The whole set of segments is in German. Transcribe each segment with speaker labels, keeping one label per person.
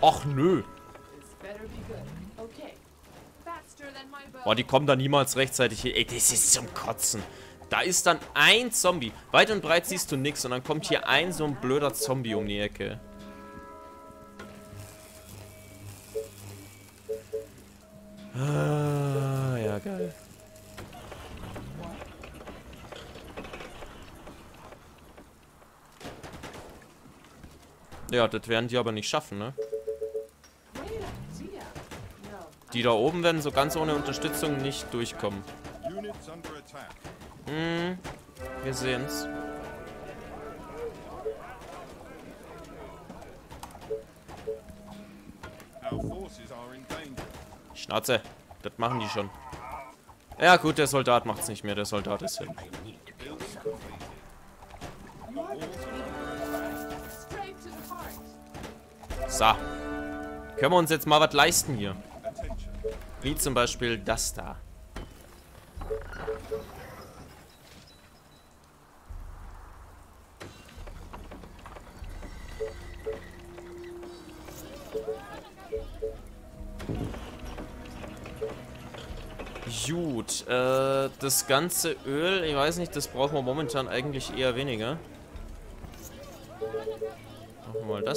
Speaker 1: Och, nö. Boah, die kommen da niemals rechtzeitig hier. Ey, das ist zum Kotzen. Da ist dann ein Zombie. Weit und breit siehst du nichts und dann kommt hier ein so ein blöder Zombie um die Ecke. Ah, ja, geil. Ja, das werden die aber nicht schaffen, ne? Die da oben werden so ganz ohne Unterstützung nicht durchkommen. Hm, wir sehen's. Schnauze, das machen die schon. Ja gut, der Soldat macht's nicht mehr, der Soldat ist hin. So. Können wir uns jetzt mal was leisten hier? Wie zum Beispiel das da. Gut, äh, das ganze Öl, ich weiß nicht, das brauchen wir momentan eigentlich eher weniger.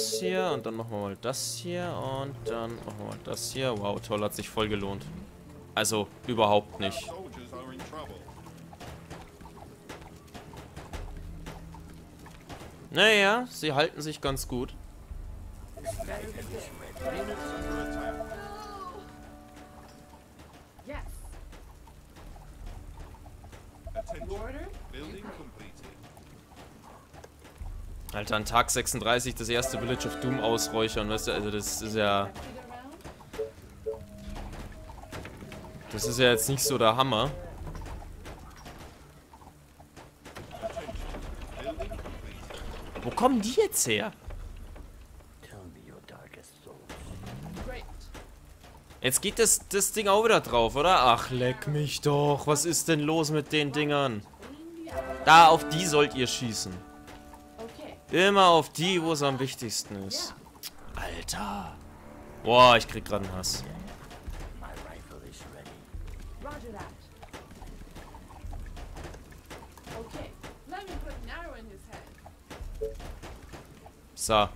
Speaker 1: Das hier und dann machen wir mal das hier und dann machen wir mal das hier. Wow, toll, hat sich voll gelohnt. Also, überhaupt nicht. Naja, sie halten sich ganz gut. Alter, an Tag 36 das erste Village of Doom ausräuchern, weißt du, also das ist ja... Das ist ja jetzt nicht so der Hammer. Wo kommen die jetzt her? Jetzt geht das, das Ding auch wieder drauf, oder? Ach, leck mich doch. Was ist denn los mit den Dingern? Da, auf die sollt ihr schießen. Immer auf die, wo es am wichtigsten ist. Alter. Boah, ich krieg gerade einen Hass. So.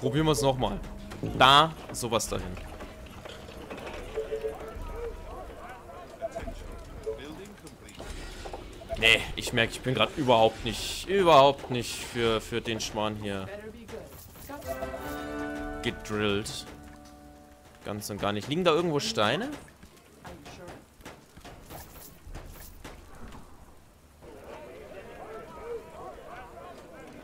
Speaker 1: Probieren wir es nochmal. Da, sowas dahin. Nee, ich merke, ich bin gerade überhaupt nicht, überhaupt nicht für, für den Schmarrn hier gedrillt. Ganz und gar nicht. Liegen da irgendwo Steine?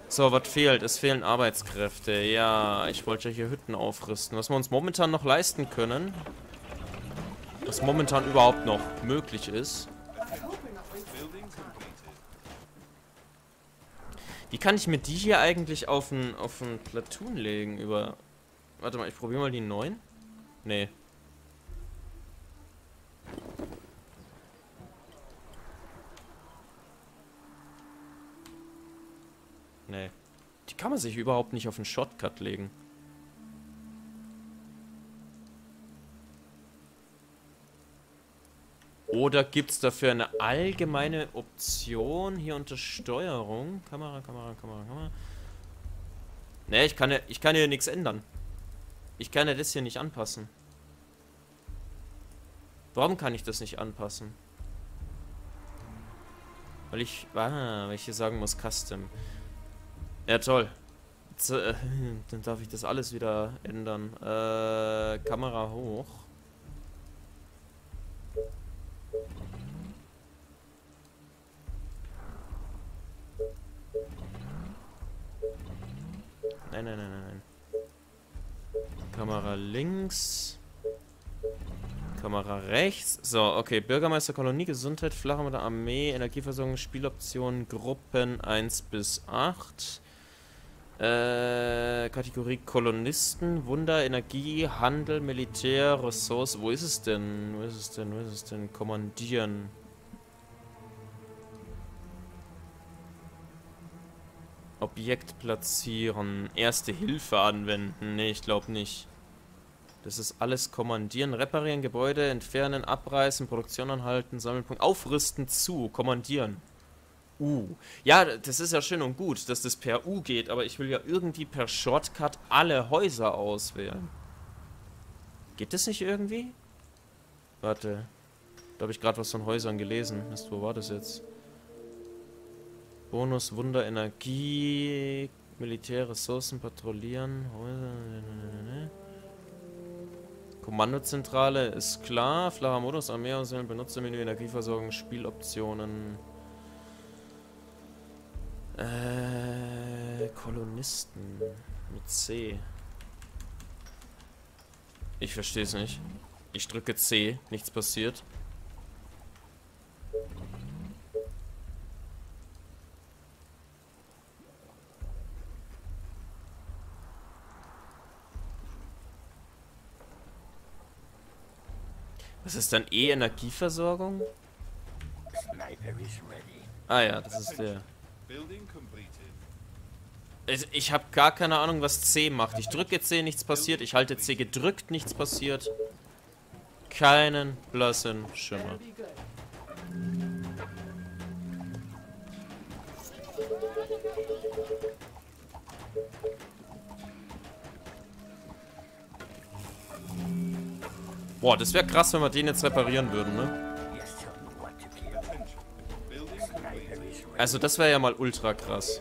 Speaker 1: So, was fehlt? Es fehlen Arbeitskräfte. Ja, ich wollte ja hier Hütten aufrüsten. Was wir uns momentan noch leisten können, was momentan überhaupt noch möglich ist, Wie kann ich mir die hier eigentlich auf ein, auf ein Platoon legen? Über. Warte mal, ich probiere mal die neuen. Nee. Nee. Die kann man sich überhaupt nicht auf einen Shortcut legen. Oder gibt es dafür eine allgemeine Option hier unter Steuerung? Kamera, Kamera, Kamera, Kamera. Ne, ich kann ja, ich kann hier nichts ändern. Ich kann ja das hier nicht anpassen. Warum kann ich das nicht anpassen? Weil ich, ah, weil ich hier sagen muss Custom. Ja, toll. Dann darf ich das alles wieder ändern. Äh, Kamera hoch. Nein, nein, nein, nein, nein. Kamera links. Kamera rechts. So, okay. Bürgermeister, Kolonie, Gesundheit, der Armee, Energieversorgung, Spieloptionen, Gruppen 1 bis 8. Äh, Kategorie Kolonisten, Wunder, Energie, Handel, Militär, Ressource. Wo ist es denn? Wo ist es denn? Wo ist es denn? Kommandieren. Objekt platzieren. Erste Hilfe anwenden. Ne, ich glaube nicht. Das ist alles kommandieren, reparieren, Gebäude entfernen, abreißen, Produktion anhalten, Sammelpunkt, aufrüsten zu, kommandieren. U. Ja, das ist ja schön und gut, dass das per U geht, aber ich will ja irgendwie per Shortcut alle Häuser auswählen. Geht das nicht irgendwie? Warte. Da habe ich gerade was von Häusern gelesen. Mist, wo war das jetzt? Bonus, Wunder, Energie, Militärressourcen, Patrouillieren, Häuser. Kommandozentrale ist klar. Flacher Modus, Armee auswählen, Benutzermenü, Energieversorgung, Spieloptionen. Äh, Kolonisten mit C. Ich verstehe es nicht. Ich drücke C, nichts passiert. Was ist dann E-Energieversorgung? Ah ja, das ist der. Ich habe gar keine Ahnung, was C macht. Ich drücke C, nichts passiert. Ich halte C gedrückt, nichts passiert. Keinen blassen Schimmer. Boah, das wäre krass, wenn wir den jetzt reparieren würden, ne? Also das wäre ja mal ultra krass.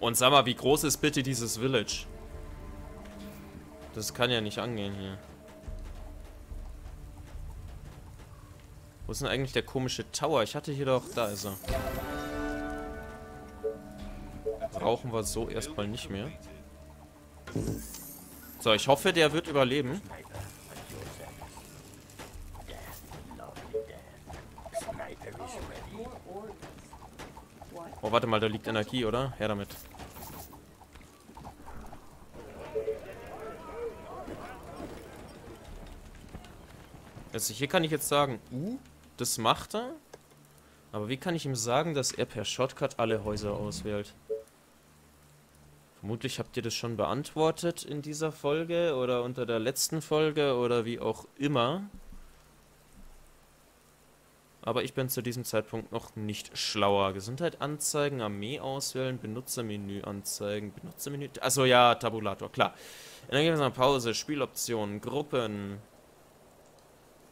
Speaker 1: Und sag mal, wie groß ist bitte dieses Village? Das kann ja nicht angehen hier. Wo ist denn eigentlich der komische Tower? Ich hatte hier doch... Da ist er. Brauchen wir so erstmal nicht mehr. So, ich hoffe, der wird überleben. Oh, warte mal, da liegt Energie, oder? Her damit. Also hier kann ich jetzt sagen, uh, das macht er. Aber wie kann ich ihm sagen, dass er per Shortcut alle Häuser auswählt? Vermutlich habt ihr das schon beantwortet in dieser Folge oder unter der letzten Folge oder wie auch immer. Aber ich bin zu diesem Zeitpunkt noch nicht schlauer. Gesundheit anzeigen, Armee auswählen, Benutzermenü anzeigen, Benutzermenü... Achso, ja, Tabulator, klar. Energieversorgung, Pause, Spieloptionen, Gruppen,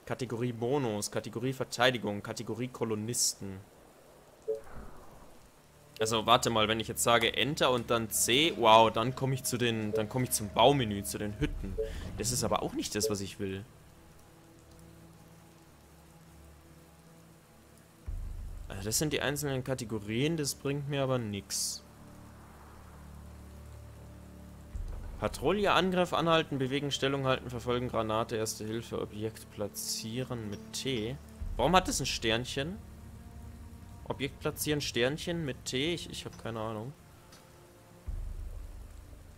Speaker 1: Kategorie Bonus, Kategorie Verteidigung, Kategorie Kolonisten. Also warte mal, wenn ich jetzt sage Enter und dann C, wow, dann komme ich zu den, dann komme ich zum Baumenü, zu den Hütten. Das ist aber auch nicht das, was ich will. Also das sind die einzelnen Kategorien, das bringt mir aber nichts. Patrouille, Angriff, anhalten, bewegen, Stellung halten, verfolgen, Granate, Erste Hilfe, Objekt platzieren mit T. Warum hat es ein Sternchen? Objekt platzieren, Sternchen mit T? Ich, ich habe keine Ahnung.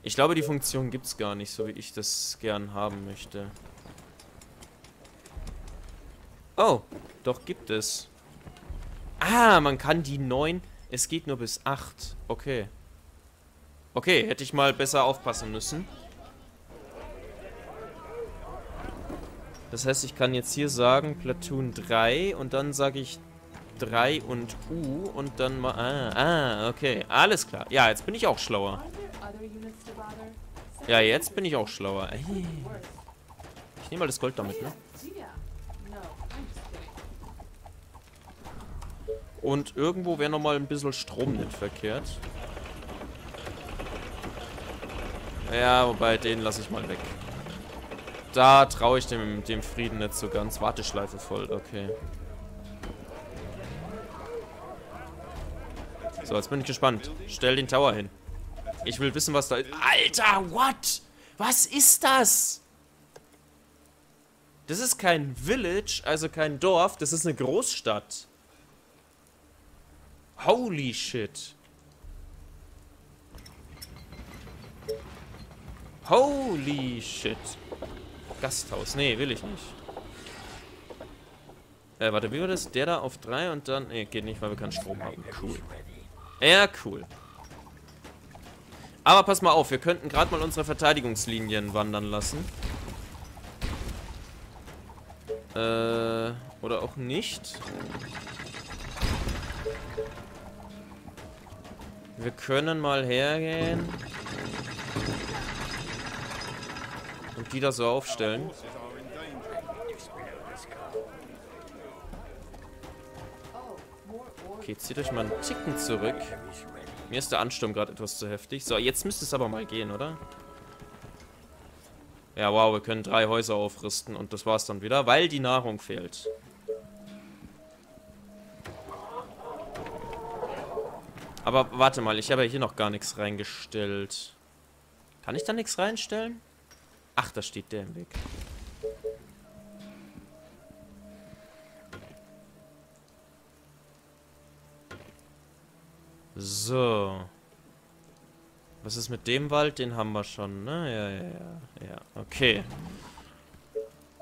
Speaker 1: Ich glaube, die Funktion gibt es gar nicht, so wie ich das gern haben möchte. Oh, doch gibt es. Ah, man kann die 9... Es geht nur bis 8. Okay. Okay, hätte ich mal besser aufpassen müssen. Das heißt, ich kann jetzt hier sagen Platoon 3 und dann sage ich 3 und U und dann mal... Ah, ah, okay. Alles klar. Ja, jetzt bin ich auch schlauer. Ja, jetzt bin ich auch schlauer. Ich nehme mal das Gold damit, ne? Und irgendwo wäre nochmal ein bisschen Strom nicht verkehrt. Ja, wobei, den lasse ich mal weg. Da traue ich dem, dem Frieden nicht so ganz. Warteschleife voll, okay. So, jetzt bin ich gespannt. Stell den Tower hin. Ich will wissen, was da ist. Alter, what? Was ist das? Das ist kein Village, also kein Dorf. Das ist eine Großstadt. Holy shit. Holy shit. Gasthaus. Nee, will ich nicht. Äh, warte, wie war das? Der da auf 3 und dann... Nee, geht nicht, weil wir keinen Strom haben. Cool. Ja, cool. Aber pass mal auf, wir könnten gerade mal unsere Verteidigungslinien wandern lassen. Äh, oder auch nicht. Wir können mal hergehen. Und die da so aufstellen. Okay, zieht euch mal einen Ticken zurück. Mir ist der Ansturm gerade etwas zu heftig. So, jetzt müsste es aber mal gehen, oder? Ja, wow, wir können drei Häuser aufrüsten und das war's dann wieder, weil die Nahrung fehlt. Aber warte mal, ich habe ja hier noch gar nichts reingestellt. Kann ich da nichts reinstellen? Ach, da steht der im Weg. So. Was ist mit dem Wald? Den haben wir schon, ne? Ja, ja, ja. Ja, okay.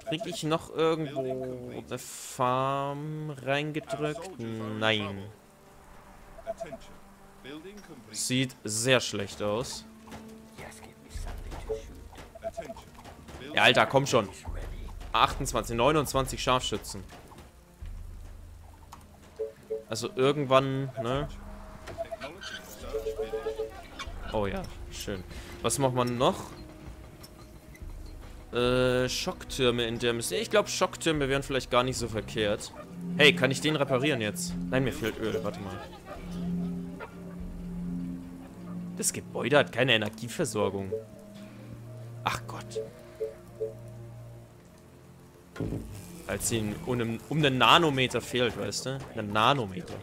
Speaker 1: Krieg ich noch irgendwo eine Farm reingedrückt? Nein. Sieht sehr schlecht aus. Ja, Alter, komm schon. 28, 29 Scharfschützen. Also irgendwann, ne? Oh ja, schön. Was macht man noch? Äh, Schocktürme in der Mission. Ich glaube, Schocktürme wären vielleicht gar nicht so verkehrt. Hey, kann ich den reparieren jetzt? Nein, mir fehlt Öl. Warte mal. Das Gebäude hat keine Energieversorgung. Ach Gott. Als ihn um, um, einen Nanometer fehlt, weißt du? Einen Nanometer.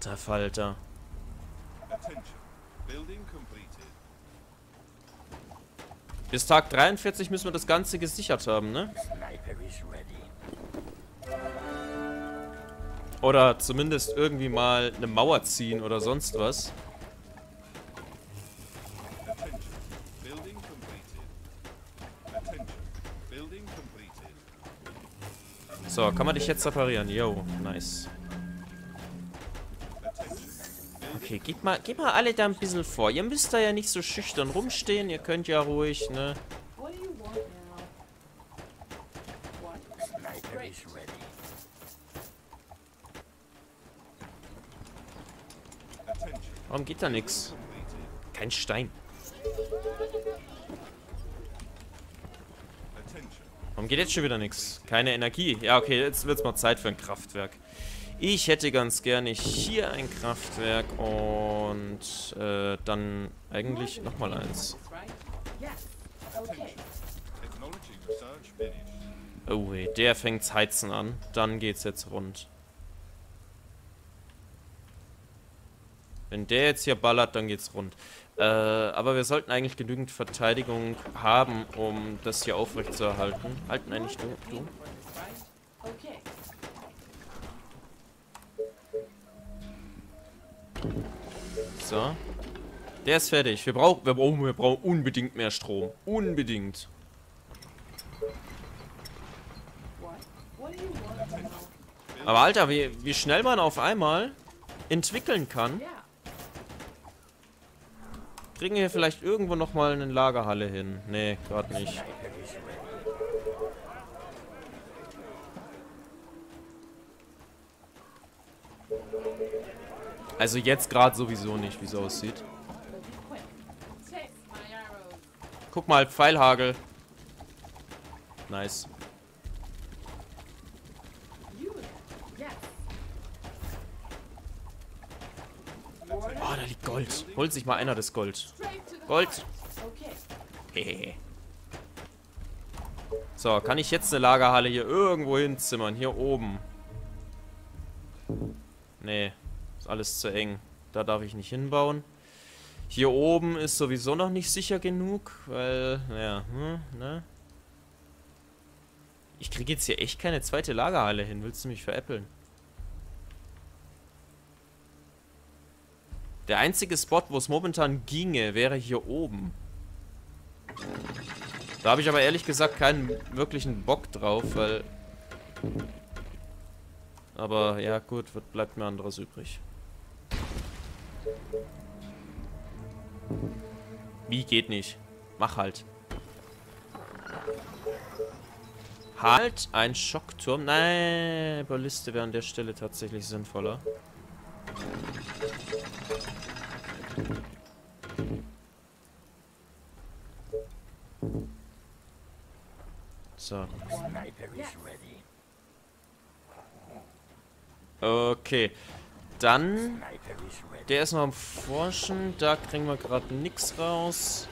Speaker 1: Alter Falter. Bis Tag 43 müssen wir das Ganze gesichert haben, ne? Oder zumindest irgendwie mal eine Mauer ziehen oder sonst was. So, kann man dich jetzt reparieren? Yo, nice. Okay, geht mal, geht mal alle da ein bisschen vor. Ihr müsst da ja nicht so schüchtern rumstehen. Ihr könnt ja ruhig, ne? Warum geht da nichts? Kein Stein. Warum geht jetzt schon wieder nichts? Keine Energie. Ja, okay, jetzt wird es mal Zeit für ein Kraftwerk. Ich hätte ganz gerne hier ein Kraftwerk und äh, dann eigentlich nochmal eins. Oh, hey, der fängt's Heizen an. Dann geht's jetzt rund. Wenn der jetzt hier ballert, dann geht's rund. Äh, aber wir sollten eigentlich genügend Verteidigung haben, um das hier aufrechtzuerhalten. Halten eigentlich du, du. So. Der ist fertig. Wir brauchen, wir brauchen, wir brauchen unbedingt mehr Strom. Unbedingt. Aber Alter, wie, wie schnell man auf einmal entwickeln kann. Kriegen wir vielleicht irgendwo nochmal eine Lagerhalle hin? Nee, gerade nicht. Also jetzt gerade sowieso nicht, wie es aussieht. Guck mal, Pfeilhagel. Nice. Oh, da liegt Gold. Holt sich mal einer das Gold. Gold. Hehehe. So, kann ich jetzt eine Lagerhalle hier irgendwo hinzimmern? Hier oben. Nee alles zu eng. Da darf ich nicht hinbauen. Hier oben ist sowieso noch nicht sicher genug, weil, naja, hm, ne? Ich kriege jetzt hier echt keine zweite Lagerhalle hin. Willst du mich veräppeln? Der einzige Spot, wo es momentan ginge, wäre hier oben. Da habe ich aber ehrlich gesagt keinen wirklichen Bock drauf, weil... Aber ja gut, was bleibt mir anderes übrig. Wie geht nicht? Mach halt. Halt, ein Schockturm. Nein, Balliste wäre an der Stelle tatsächlich sinnvoller. So. Okay. Dann... Der ist noch am Forschen. Da kriegen wir gerade nichts raus.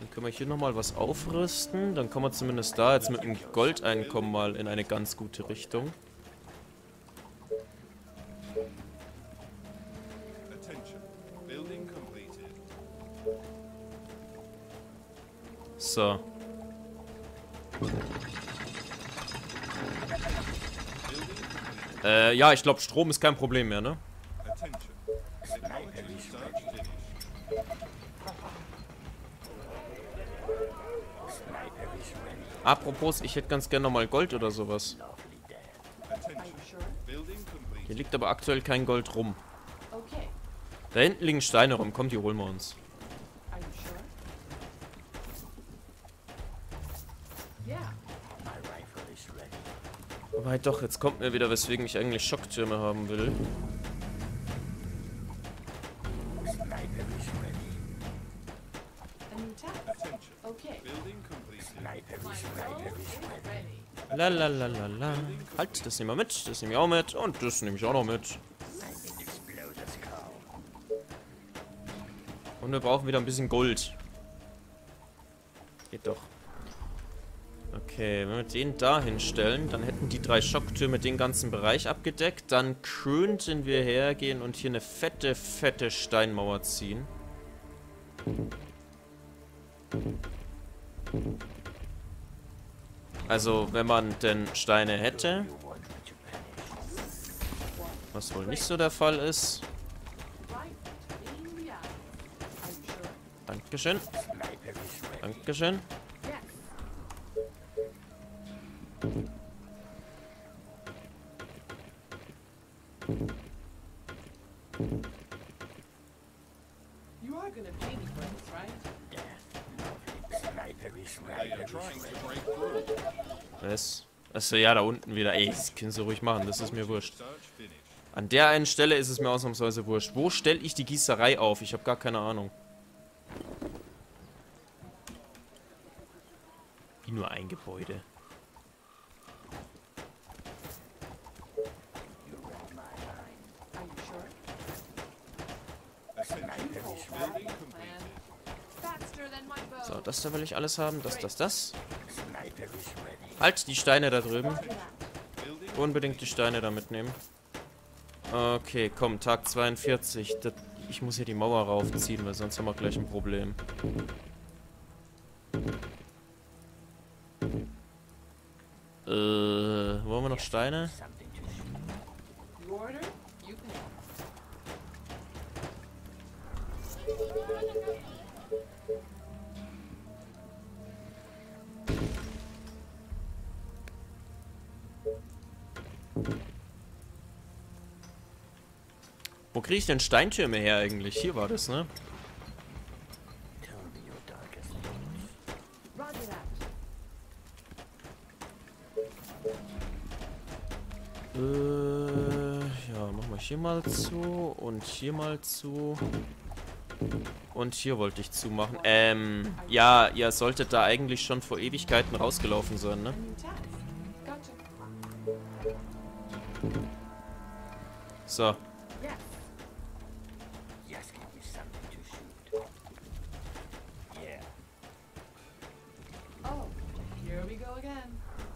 Speaker 1: Dann können wir hier nochmal was aufrüsten. Dann kommen wir zumindest da jetzt mit dem Goldeinkommen mal in eine ganz gute Richtung. So. Äh, ja, ich glaube, Strom ist kein Problem mehr, ne? Apropos, ich hätte ganz gerne nochmal Gold oder sowas. Hier liegt aber aktuell kein Gold rum. Da hinten liegen Steine rum. Kommt, die holen wir uns. Wobei doch, jetzt kommt mir wieder, weswegen ich eigentlich Schocktürme haben will. La la la la la. Halt, das nehmen wir mit, das nehme ich auch mit und das nehme ich auch noch mit. Und wir brauchen wieder ein bisschen Gold. Geht doch. Okay, wenn wir den da hinstellen, dann hätten die drei Schocktürme den ganzen Bereich abgedeckt. Dann könnten wir hergehen und hier eine fette, fette Steinmauer ziehen. Also, wenn man denn Steine hätte. Was wohl nicht so der Fall ist. Dankeschön. Dankeschön. Was? Achso, ja, da unten wieder. Ey, das können sie ruhig machen, das ist mir wurscht. An der einen Stelle ist es mir ausnahmsweise wurscht. Wo stelle ich die Gießerei auf? Ich habe gar keine Ahnung. Wie nur ein Gebäude. So, das da will ich alles haben. Das, das, das. Halt, die Steine da drüben. Unbedingt die Steine da mitnehmen. Okay, komm, Tag 42. Das, ich muss hier die Mauer raufziehen, weil sonst haben wir gleich ein Problem. Äh, wollen wir noch Steine? Wo kriege ich denn Steintürme her eigentlich? Hier war das, ne? Äh, ja, machen wir hier mal zu und hier mal zu. Und hier wollte ich zumachen. Ähm, ja, ihr solltet da eigentlich schon vor Ewigkeiten rausgelaufen sein, ne? So.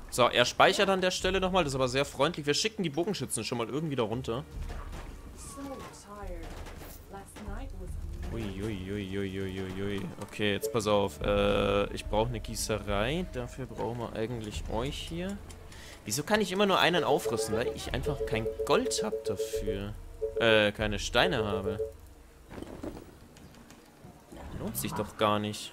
Speaker 1: So, er speichert an der Stelle nochmal. Das ist aber sehr freundlich. Wir schicken die Bogenschützen schon mal irgendwie da runter. Uiuiuiuiuiui. Okay, jetzt pass auf. Äh, ich brauche eine Gießerei. Dafür brauchen wir eigentlich euch hier. Wieso kann ich immer nur einen aufrüsten? Weil ich einfach kein Gold habe dafür. Äh, keine Steine habe. Lohnt sich doch gar nicht.